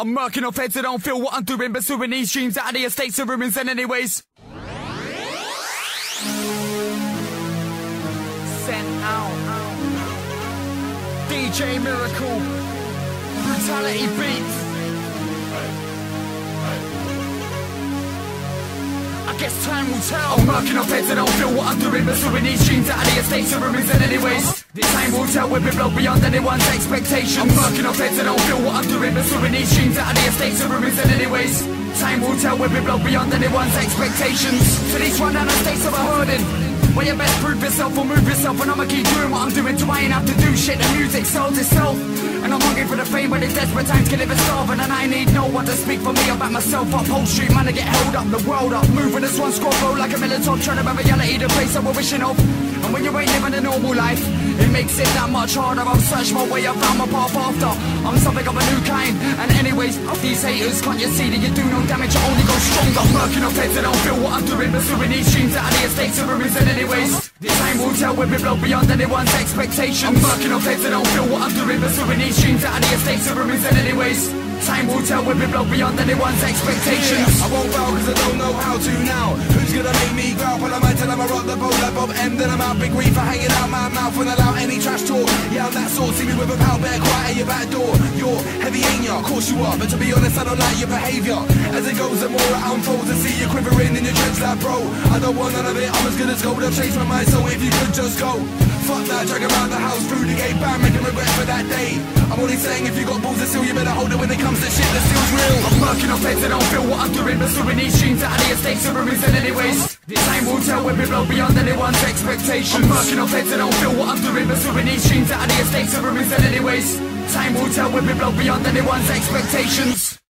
I'm murking off heads that don't feel what I'm doing, pursuing these dreams out of the estates of ruins and anyways. Sent out. DJ Miracle. Brutality Beats. I guess time will tell. I'm working off heads that don't feel what I'm doing, pursuing these dreams out of the estates of ruins and anyways. This time will tell we blow beyond anyone's expectations. I'm working off heads that don't feel what I'm doing, pursuing these dreams out of the estates of ruins and anyways. Time will tell we blow beyond anyone's expectations. So these run down the states of a hurting. Well, you best prove yourself or move yourself, and I'ma keep doing what I'm doing. So I ain't have to do shit. The music sells itself. And I'm hungry for the fame when it's desperate times can live starving And I need no one to speak for me about myself Up whole street, man, I get held up, the world up Moving as one squad, roll like a militant Trying to have reality, the place that we're wishing of And when you ain't living a normal life It makes it that much harder. I've searched my way, I found my path after. I'm something of a new kind. And anyways, these haters. Can't you see that you do no damage, you only go stronger. I'm working on heads that don't feel what I'm doing. Pursuing these dreams out of the estates of ruins And anyways, this time will tell when we blow beyond anyone's expectations. I'm working off heads that don't feel what I'm doing. Pursuing these dreams out of the estates of ruins And anyways, time will tell when we blow beyond anyone's expectations. I won't bow cause I don't know how to now. Who's gonna make me growl? Well I might tell him I rock the boat like Bob M Then I'm out big reef for hanging out my mouth When allow any trash talk. Yeah I'm that sort, see me with a power bear quiet at your back door. You're heavy ain't ya? Of course you are But to be honest I don't like your behaviour As it goes the more it unfolds I see you quivering in your dreads like bro I don't want none of it, I'm as good as gold. I've changed my mind so if you could just go. Fuck that, drag around the house through the gate Bam, making regret for that day. I'm only saying if you got balls to steal You better hold it when it comes to shit that I'm working off heads that don't feel what I'm doing. Pursuing these dreams of the estates of ruins And anyways, this time will tell when we blow beyond anyone's expectations. I'm working off heads that don't feel what I'm doing. Pursuing these dreams of the estates of ruins And anyways, time will tell when we blow beyond anyone's expectations